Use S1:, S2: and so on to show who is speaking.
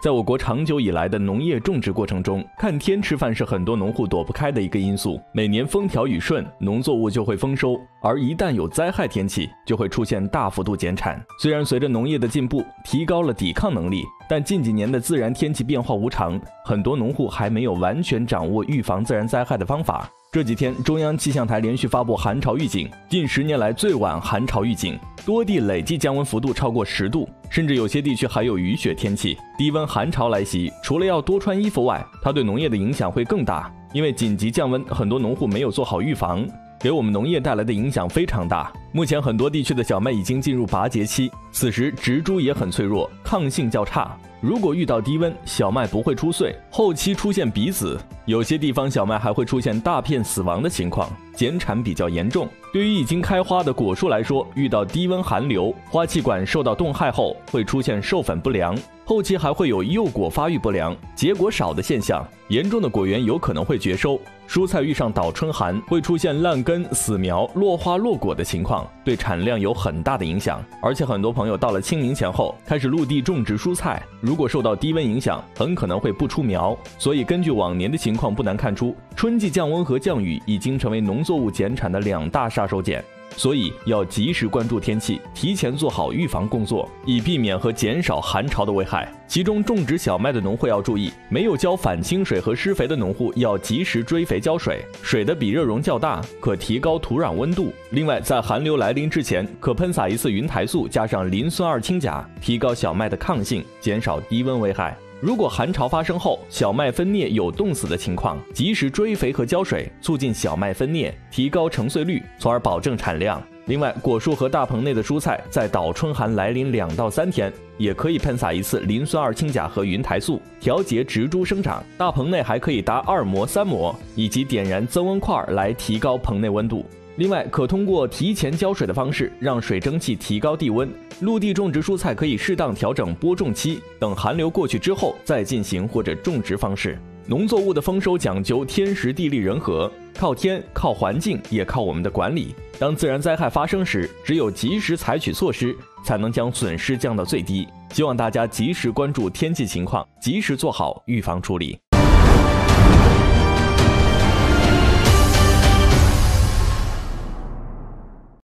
S1: 在我国长久以来的农业种植过程中，看天吃饭是很多农户躲不开的一个因素。每年风调雨顺，农作物就会丰收；而一旦有灾害天气，就会出现大幅度减产。虽然随着农业的进步，提高了抵抗能力，但近几年的自然天气变化无常，很多农户还没有完全掌握预防自然灾害的方法。这几天，中央气象台连续发布寒潮预警，近十年来最晚寒潮预警，多地累计降温幅度超过十度，甚至有些地区还有雨雪天气。低温寒潮来袭，除了要多穿衣服外，它对农业的影响会更大，因为紧急降温，很多农户没有做好预防，给我们农业带来的影响非常大。目前很多地区的小麦已经进入拔节期，此时植株也很脆弱，抗性较差。如果遇到低温，小麦不会出穗，后期出现鼻子，有些地方小麦还会出现大片死亡的情况，减产比较严重。对于已经开花的果树来说，遇到低温寒流，花气管受到冻害后会出现授粉不良，后期还会有幼果发育不良、结果少的现象，严重的果园有可能会绝收。蔬菜遇上倒春寒，会出现烂根、死苗、落花落果的情况，对产量有很大的影响。而且很多朋友到了清明前后开始陆地种植蔬菜，如果受到低温影响，很可能会不出苗。所以根据往年的情况，不难看出，春季降温和降雨已经成为农作物减产的两大杀手锏。所以要及时关注天气，提前做好预防工作，以避免和减少寒潮的危害。其中，种植小麦的农户要注意，没有浇反清水和施肥的农户要及时追肥浇水，水的比热容较大，可提高土壤温度。另外，在寒流来临之前，可喷洒一次云台素加上磷酸二氢钾，提高小麦的抗性，减少低温危害。如果寒潮发生后，小麦分蘖有冻死的情况，及时追肥和浇水，促进小麦分蘖，提高成穗率，从而保证产量。另外，果树和大棚内的蔬菜在倒春寒来临两到三天，也可以喷洒一次磷酸二氢钾和云台素，调节植株生长。大棚内还可以搭二膜、三膜，以及点燃增温块来提高棚内温度。另外，可通过提前浇水的方式，让水蒸气提高地温。陆地种植蔬菜可以适当调整播种期，等寒流过去之后再进行或者种植方式。农作物的丰收讲究天时地利人和，靠天、靠环境，也靠我们的管理。当自然灾害发生时，只有及时采取措施，才能将损失降到最低。希望大家及时关注天气情况，及时做好预防处理。